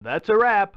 That's a wrap.